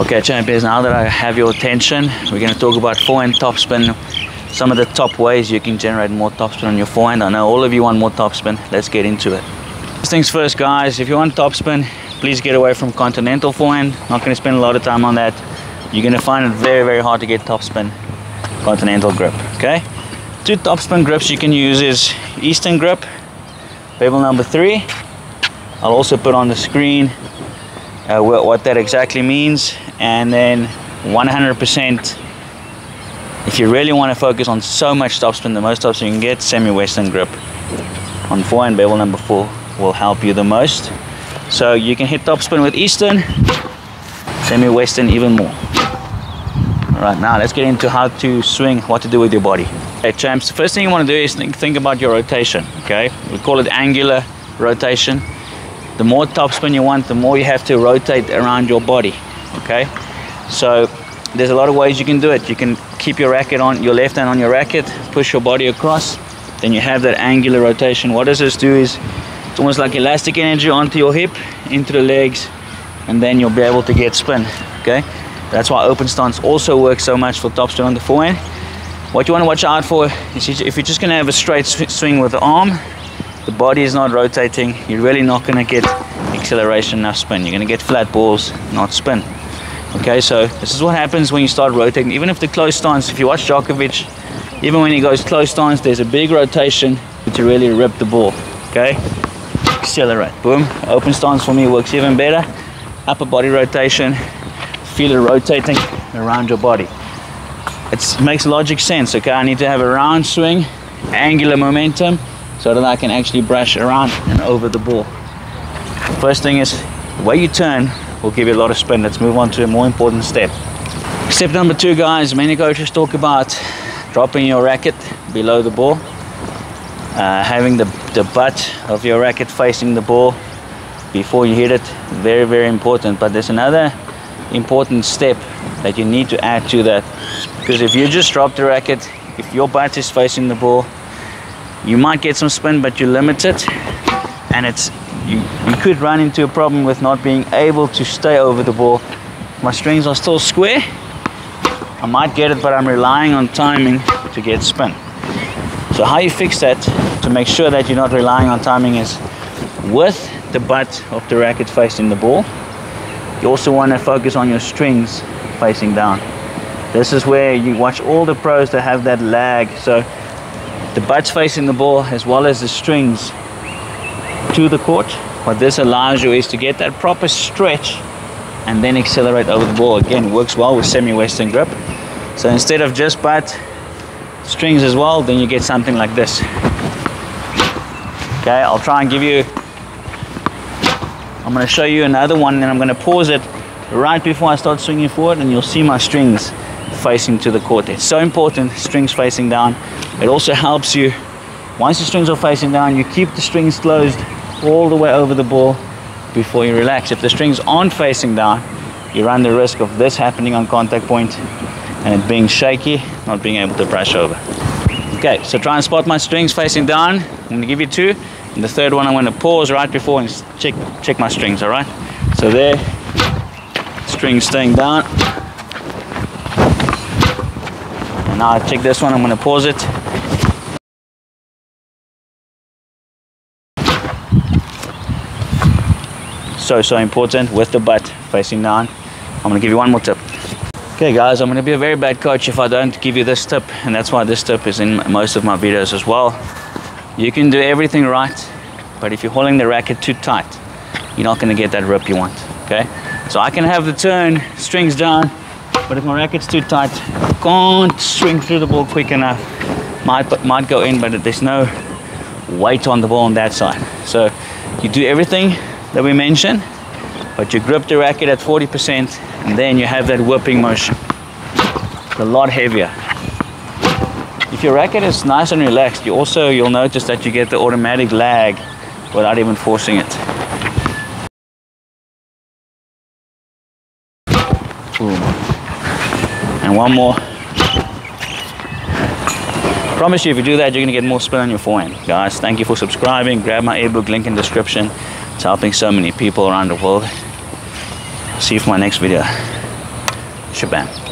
Okay champions, now that I have your attention, we're going to talk about forehand topspin, some of the top ways you can generate more topspin on your forehand. I know all of you want more topspin, let's get into it. First things first guys, if you want topspin, please get away from continental forehand. Not going to spend a lot of time on that. You're going to find it very very hard to get topspin continental grip, okay? Two topspin grips you can use is Eastern grip, bevel number three. I'll also put on the screen uh, what that exactly means and then 100% if you really want to focus on so much topspin the most topspin you can get semi-western grip. On forehand bevel number four will help you the most. So you can hit topspin with eastern semi-western even more. All right now let's get into how to swing what to do with your body. Okay champs the first thing you want to do is think, think about your rotation okay? We call it angular rotation. The more topspin you want the more you have to rotate around your body okay? So there's a lot of ways you can do it. You can keep your racket on your left hand on your racket push your body across then you have that angular rotation. What does this do is it's almost like elastic energy onto your hip into the legs and then you'll be able to get spin okay? That's why open stance also works so much for topspin on the forehand. What you want to watch out for is if you're just going to have a straight swing with the arm the body is not rotating, you're really not going to get acceleration enough spin. You're going to get flat balls, not spin. Okay, so this is what happens when you start rotating. Even if the close stance, if you watch Djokovic, even when he goes close stance, there's a big rotation to really rip the ball. Okay, accelerate, boom. Open stance for me works even better. Upper body rotation, feel it rotating around your body. It makes logic sense. Okay, I need to have a round swing, angular momentum, so that I can actually brush around and over the ball. First thing is, the way you turn will give you a lot of spin. Let's move on to a more important step. Step number two, guys, many coaches talk about dropping your racket below the ball, uh, having the, the butt of your racket facing the ball before you hit it. Very, very important. But there's another important step that you need to add to that. Because if you just drop the racket, if your butt is facing the ball, you might get some spin but you limit it and it's you you could run into a problem with not being able to stay over the ball. My strings are still square. I might get it but I'm relying on timing to get spin. So how you fix that to make sure that you're not relying on timing is with the butt of the racket facing the ball you also want to focus on your strings facing down. This is where you watch all the pros that have that lag. So the butt's facing the ball as well as the strings to the court. What this allows you is to get that proper stretch and then accelerate over the ball. Again, works well with semi-western grip. So instead of just butt, strings as well, then you get something like this. Okay, I'll try and give you, I'm gonna show you another one and I'm gonna pause it right before I start swinging forward and you'll see my strings facing to the court. It's so important, strings facing down. It also helps you, once the strings are facing down, you keep the strings closed all the way over the ball before you relax. If the strings aren't facing down, you run the risk of this happening on contact point and it being shaky, not being able to brush over. Okay, so try and spot my strings facing down. I'm gonna give you two. And the third one, I'm gonna pause right before and check, check my strings, all right? So there, strings staying down. And now I check this one, I'm gonna pause it. So so important with the butt facing down i'm to give you one more tip. Okay guys i'm to be a very bad coach if i don't give you this tip and that's why this tip is in most of my videos as well. You can do everything right but if you're holding the racket too tight you're not to get that rip you want okay? So i can have the turn strings down but if my racket's too tight can't swing through the ball quick enough might might go in but there's no weight on the ball on that side. So you do everything that we mentioned, but you grip the racket at 40% and then you have that whipping motion. It's a lot heavier. If your racket is nice and relaxed, you also, you'll notice that you get the automatic lag without even forcing it. Boom. And one more. Promise you, if you do that, you're gonna get more spin on your forehand. Guys, thank you for subscribing. Grab my ebook link in description. It's helping so many people around the world. See you for my next video. Shabam.